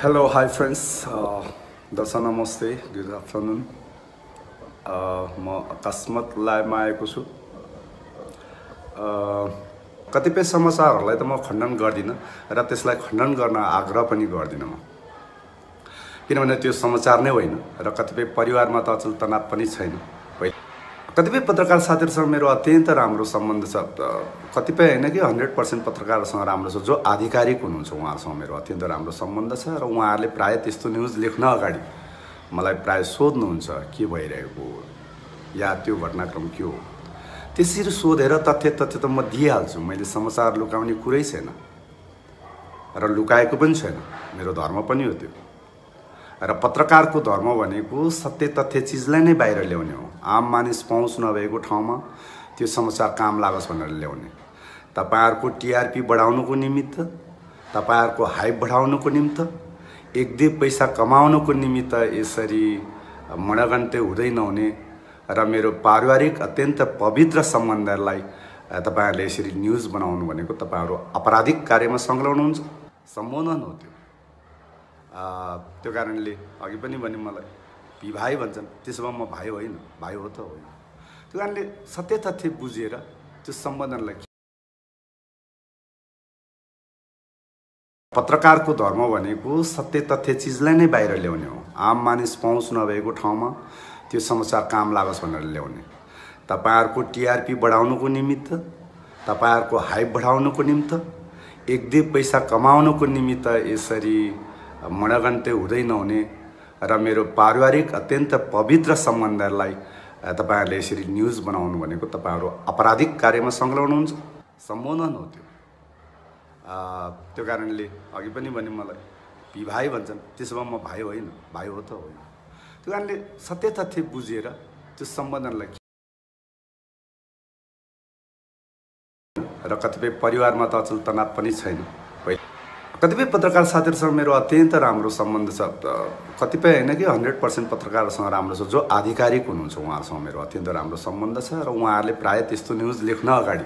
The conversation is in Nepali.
हेलो हाई फ्रेन्ड्स दर्शन नमस्ते गुड आफ्टरनुन म अकस्मात लाइभमा आएको छु। Uh, कतिपय समाचारहरूलाई त म खण्डन गर्दिनँ र त्यसलाई खण्डन गर्न आग्रह पनि गर्दिनँ म। किनभने त्यो समाचार नै होइन र कतिपय परिवारमा त अचल तनाव पनि छैन। कतिपय पत्रकार साथीहरूसँग मेरो अत्यन्त राम्रो सम्बन्ध छ। कतिपय होइन कि हन्ड्रेड पर्सेन्ट पत्रकारहरूसँग राम्रो छ। जो आधिकारिक हुनुहुन्छ उहाँहरूसँग मेरो अत्यन्त राम्रो सम्बन्ध छ र उहाँहरूले प्रायः त्यस्तो न्युज लेख्न अगाडि मलाई प्रायः सोध्नुहुन्छ के भइरहेको? या त्यो घटनाक्रम के हो? त्यसरी सोधेर तथ्य तथ्य त म दिइहाल्छु। मैले समाचार लुकाउने कुरै छैन। र लुकाएको पनि छैन। मेरो धर्म पनि हो त्यो। र पत्रकारको धर्म भनेको सत्य तथ्य चिजलाई नै बाहिर ल्याउने हो। आम मानिस पहुँच नभएको ठाउँमा त्यो समाचार काम लागोस् भनेर ल्याउने। तपाईँहरूको टिआरपी बढाउनुको निमित्त तपाईँहरूको हाइप बढाउनुको निमित्त एक दुई पैसा कमाउनुको निमित्त यसरी मणगन्ते हुँदै नहुने र मेरो पारिवारिक अत्यन्त पवित्र सम्बन्धहरूलाई तपाईँहरूले यसरी न्युज बनाउनु भनेको तपाईँहरू आपराधिक कार्यमा संलग्न हुन्छ सम्बोधन हो त्यो। त्यो कारणले अघि पनि भने मलाई पि भाइ भन्छन्। त्यसो भए म भाइ होइन भाइ हो त होइन। त्यो कारणले सत्य तथ्य बुझेर त्यो सम्बन्धनलाई पत्रकारको धर्म भनेको सत्य तथ्य चिजलाई नै बाहिर ल्याउने हो। आम मानिस पहुँच नभएको ठाउँमा त्यो समाचार काम लागोस् भनेर ल्याउने। तपाईँहरूको टिआरपी बढाउनुको निमित्त तपाईँहरूको हाइप बढाउनुको निमित्त एक दुई पैसा कमाउनुको निमित्त यसरी मणगन्ते हुँदै नहुने र मेरो पारिवारिक अत्यन्त पवित्र सम्बन्धहरूलाई तपाईँहरूले यसरी न्युज बनाउनु भनेको तपाईँहरू आपराधिक कार्यमा संलग्न हुन्छ सम्बोधन हो त्यो। त्यो कारणले अघि पनि भने मलाई पि भाइ भन्छन्। त्यसो भए म भाइ होइन। भाइ हो त होइन। त्यो कारणले सत्य तथ्य बुझेर त्यो सम्बन्धनलाई र कतिपय परिवारमा त अचल तनाव पनि छैन। कतिपय पत्रकार साथीहरूसँग मेरो अत्यन्त राम्रो सम्बन्ध छ। कतिपय होइन कि हन्ड्रेड पर्सेन्ट पत्रकारहरूसँग राम्रो छ। जो आधिकारिक हुनुहुन्छ उहाँहरूसँग मेरो अत्यन्त राम्रो सम्बन्ध छ र उहाँहरूले प्रायः त्यस्तो न्युज लेख्न अगाडि